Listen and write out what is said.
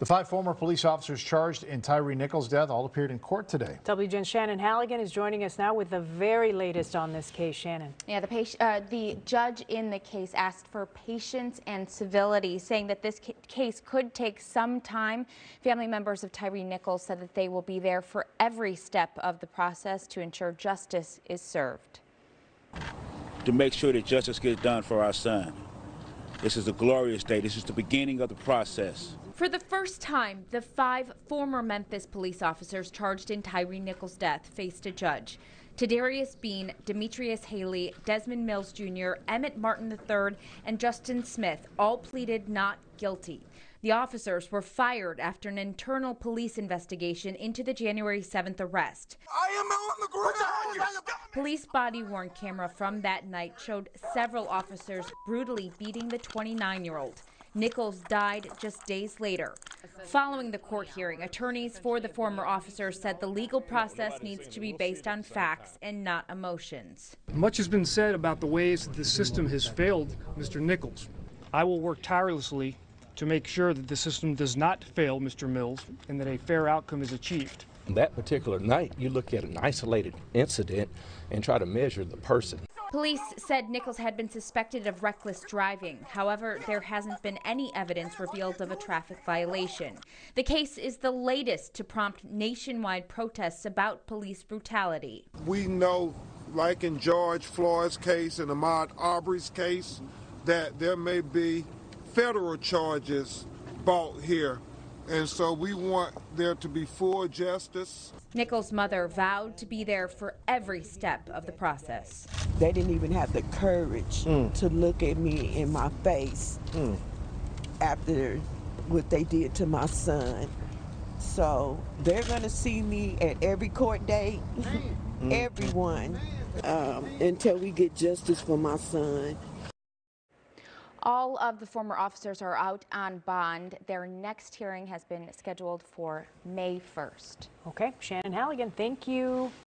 The five former police officers charged in Tyre Nichols' death all appeared in court today. WGN Shannon Halligan is joining us now with the very latest on this case. Shannon. Yeah, the, uh, the judge in the case asked for patience and civility, saying that this ca case could take some time. Family members of Tyre Nichols said that they will be there for every step of the process to ensure justice is served. To make sure that justice gets done for our son. This is a glorious day. This is the beginning of the process. For the first time, the five former Memphis police officers charged in Tyre Nichols' death faced a judge. Tadarius Bean, Demetrius Haley, Desmond Mills Jr., Emmitt Martin III, and Justin Smith all pleaded not guilty. The officers were fired after an internal police investigation into the January 7th arrest. I am on the ground. Police body worn camera from that night showed several officers brutally beating the 29 year old. Nichols died just days later. Following the court hearing, attorneys for the former officer said the legal process needs to be based on facts and not emotions. Much has been said about the ways that the system has failed Mr. Nichols. I will work tirelessly to make sure that the system does not fail Mr. Mills and that a fair outcome is achieved. That particular night, you look at an isolated incident and try to measure the person. Police said Nichols had been suspected of reckless driving. However, there hasn't been any evidence revealed of a traffic violation. The case is the latest to prompt nationwide protests about police brutality. We know, like in George Floyd's case and Ahmaud Arbery's case, that there may be federal charges brought here. And so we want there to be full justice. Nichols' mother vowed to be there for every step of the process. They didn't even have the courage mm. to look at me in my face mm. after what they did to my son. So they're going to see me at every court date, mm. everyone, um, until we get justice for my son. All of the former officers are out on bond. Their next hearing has been scheduled for May 1st. Okay, Shannon Halligan, thank you.